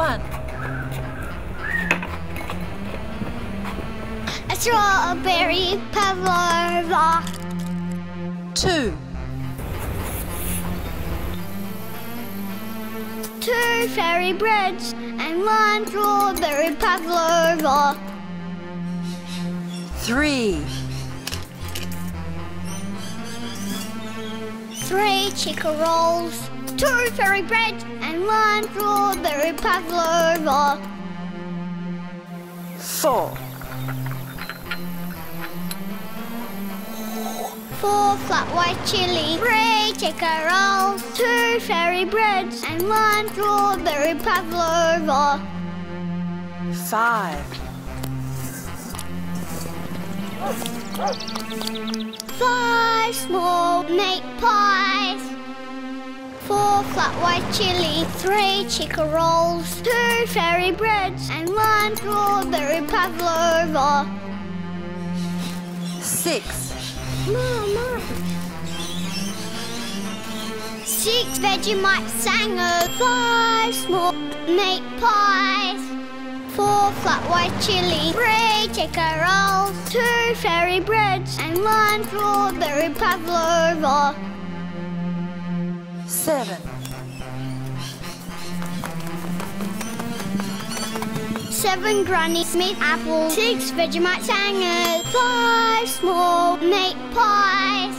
One. A strawberry pavlova. Two. Two fairy breads and one strawberry pavlova. Three. Three Chiko rolls. Two fairy breads one strawberry pavlova. Four. Four flat white chili, three Chiko rolls, two fairy breads, and one strawberry pavlova. Five. Five small meat pies. Flat white chili, three Chiko rolls, two fairy breads, and one strawberry pavlova. Six. Mama. Six Vegemite sangers, five small meat pies, four flat white chili, three Chiko rolls, two fairy breads, and one strawberry pavlova. Seven. Seven Granny Smith apples, six Vegemite sangers, five small meat pies,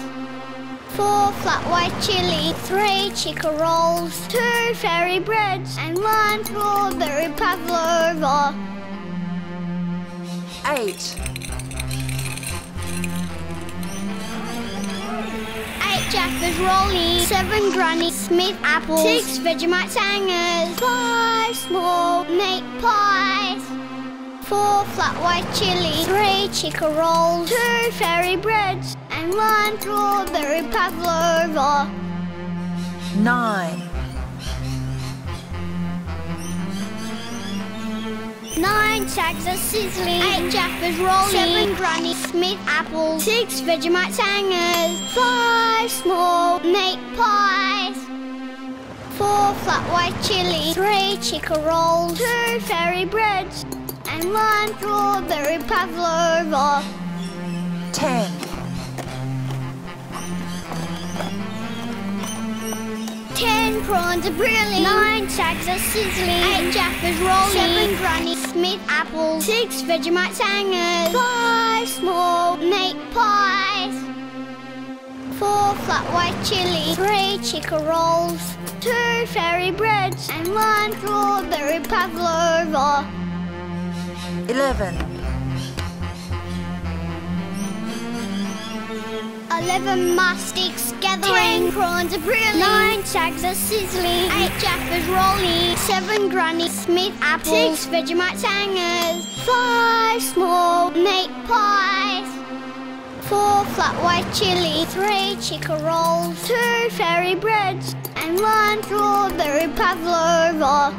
four flat white chili, three Chiko rolls, two fairy breads, and one strawberry pavlova. Eight. Eight Jaffas rolling, seven Granny Smith apples, six Vegemite sangers, five small meat pies, four flat white chili, three Chiko rolls, two fairy breads, and one strawberry pavlova. Nine. Nine snags of sizzling, eight Jaffas rolling, seven Granny Smith apples, six Vegemite sangers, five small flat white chili, three Chiko rolls, two fairy breads, and one strawberry pavlova. Ten. Ten prawns are brilliant. Nine snags are sizzling. Eight Jaffas rolling. Seven Granny Smith apples. Six Vegemite sangers. Five small meat pies. Four flat white chili. Three Chiko rolls. Two fairy breads. And one strawberry pavlova. Eleven. Eleven musk sticks gathering. Ten prawns are brilliant. Nine snags are sizzling. Eight Jaffas rolling. Seven Granny Smith apples. Six Vegemite sangers. Five small meat pies. Four flat white chili. Three Chiko rolls. Two fairy breads. And one strawberry pavlova.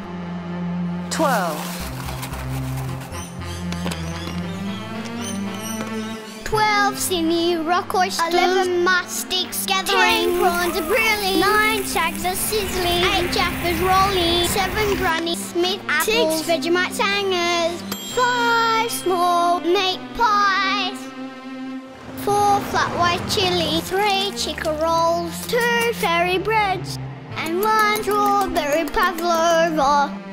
Twelve. Twelve Sydney rock oysters. Eleven musk sticks gathering. Ten prawns are brilliant. Nine snags are sizzling. Eight Jaffas rolling. Seven Granny Smith apples. Six Vegemite sangers. Flat white chili. Three Chiko rolls. Two fairy breads. And one strawberry pavlova.